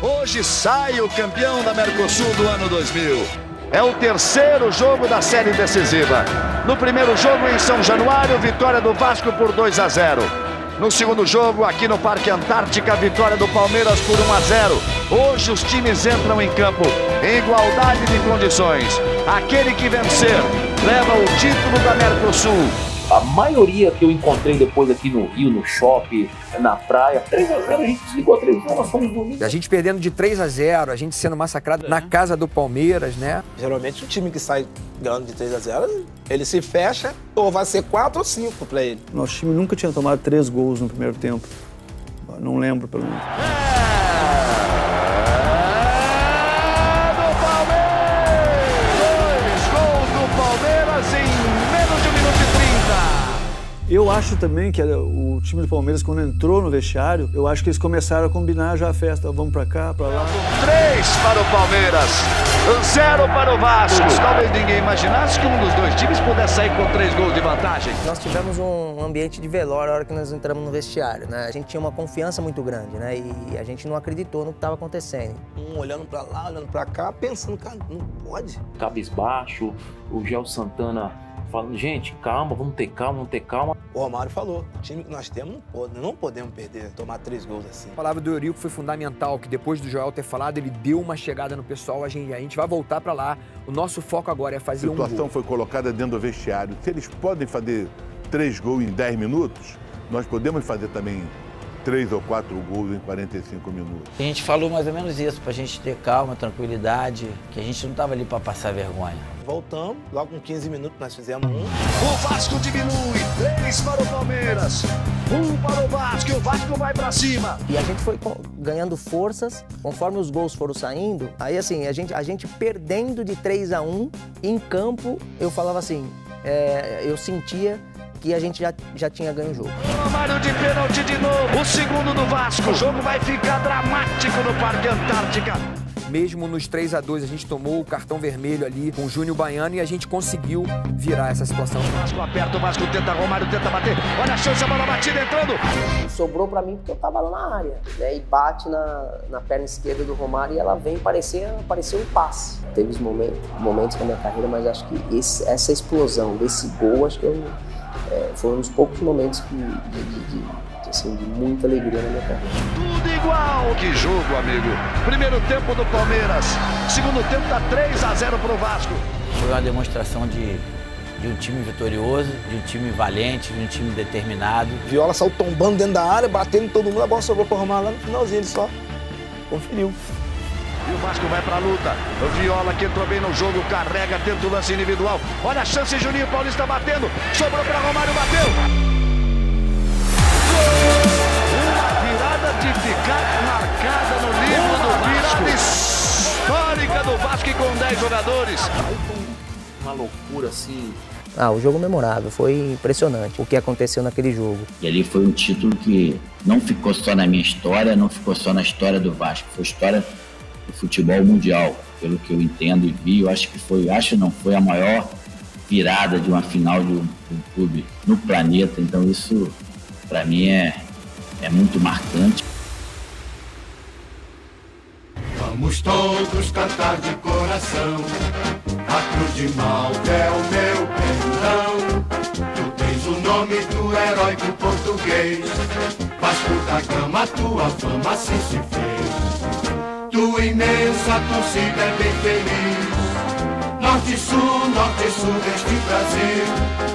Hoje sai o campeão da Mercosul do ano 2000. É o terceiro jogo da série decisiva. No primeiro jogo em São Januário, vitória do Vasco por 2 a 0. No segundo jogo, aqui no Parque Antártica, vitória do Palmeiras por 1 a 0. Hoje os times entram em campo em igualdade de condições. Aquele que vencer leva o título da Mercosul. A maioria que eu encontrei depois aqui no Rio, no shopping, na praia, 3x0, a gente desligou a televisão, nós fomos dormir. A gente perdendo de 3 a 0 a gente sendo massacrado é. na casa do Palmeiras, né? Geralmente o time que sai ganhando de 3 a 0 ele se fecha ou vai ser 4 ou 5 para ele. Nosso time nunca tinha tomado 3 gols no primeiro tempo. Não lembro, pelo menos. Eu acho também que o time do Palmeiras, quando entrou no vestiário, eu acho que eles começaram a combinar já a festa. Vamos pra cá, pra lá. Três para o Palmeiras, zero para o Vasco. Talvez ninguém imaginasse que um dos dois times pudesse sair com três gols de vantagem. Nós tivemos um ambiente de velório na hora que nós entramos no vestiário, né? A gente tinha uma confiança muito grande, né? E a gente não acreditou no que estava acontecendo. Um olhando para lá, olhando para cá, pensando, cara, não pode. Cabisbaixo, o Gel Santana falando, gente, calma, vamos ter calma, vamos ter calma. O Romário falou, o time que nós temos não, pode, não podemos perder, tomar três gols assim. A palavra do Eurico foi fundamental, que depois do Joel ter falado, ele deu uma chegada no pessoal, a gente, a gente vai voltar para lá. O nosso foco agora é fazer um gol. A situação foi colocada dentro do vestiário. Se eles podem fazer três gols em dez minutos, nós podemos fazer também três ou quatro gols em 45 minutos. A gente falou mais ou menos isso, para a gente ter calma, tranquilidade, que a gente não estava ali para passar vergonha. Voltamos, logo com 15 minutos nós fizemos um. O Vasco diminui, três para o Palmeiras, um para o Vasco e o Vasco vai para cima. E a gente foi ganhando forças, conforme os gols foram saindo, aí assim, a gente, a gente perdendo de 3 a 1 em campo, eu falava assim, é, eu sentia que a gente já, já tinha ganho o jogo. Romário de pênalti de novo, o segundo do Vasco. O jogo vai ficar dramático no Parque Antártica. Mesmo nos 3 a 2 a gente tomou o cartão vermelho ali com o Júnior Baiano e a gente conseguiu virar essa situação. O Vasco aperta, o Vasco tenta, Romário tenta bater. Olha a chance, a bola batida entrando. Sobrou para mim porque eu tava lá na área. Né? E bate na, na perna esquerda do Romário e ela vem parecer, parecer um passe. Teve momentos, momentos na minha carreira, mas acho que esse, essa explosão desse gol, acho que eu é, foram um dos poucos momentos que, de, de, de, assim, de muita alegria na minha carreira. Tudo igual! Que jogo, amigo! Primeiro tempo do Palmeiras, segundo tempo dá 3 a 0 pro Vasco. Foi uma demonstração de, de um time vitorioso, de um time valente, de um time determinado. Viola saiu tombando dentro da área, batendo todo mundo, a bola sobrou para arrumar lá no finalzinho, ele só conferiu. E o Vasco vai pra luta. O Viola que entrou bem no jogo, carrega, tenta o lance individual. Olha a chance, Juninho Paulista batendo. Sobrou pra Romário, bateu. Jogadores. Uma loucura assim. Ah, o jogo memorável, foi impressionante o que aconteceu naquele jogo. E ali foi um título que não ficou só na minha história, não ficou só na história do Vasco, foi história do futebol mundial, pelo que eu entendo e vi. Eu acho que foi, acho não, foi a maior virada de uma final de um, de um clube no planeta. Então isso, para mim, é, é muito marcante. Vamos todos cantar de coração. A cruz de Malta é o meu perdão. Tu tens o nome do heróico português. Vasco da Gama, tua fama assim se fez. Tua imensa torcida é bem feliz. Norte sul, norte sul deste Brasil.